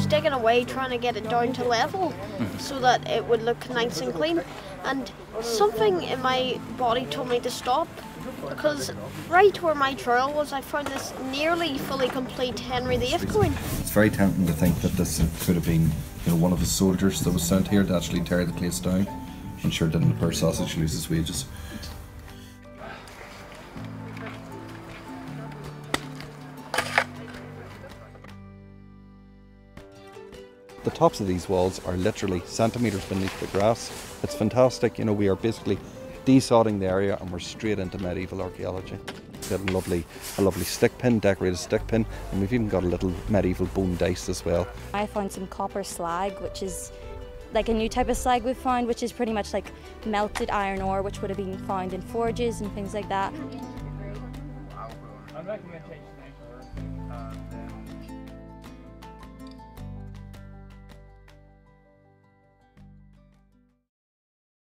was digging away trying to get it down to level so that it would look nice and clean. And something in my body told me to stop because right where my trail was, I found this nearly fully complete Henry VIII coin. It's very tempting to think that this could have been, you know, one of the soldiers that was sent here to actually tear the place down. I'm sure didn't poor sausage lose his wages. The tops of these walls are literally centimetres beneath the grass. It's fantastic, you know, we are basically desodding the area and we're straight into medieval archaeology. We've got a lovely, a lovely stick pin, decorated stick pin, and we've even got a little medieval bone dice as well. I found some copper slag, which is like a new type of slag we've found, which is pretty much like melted iron ore, which would have been found in forges and things like that. I recommend changing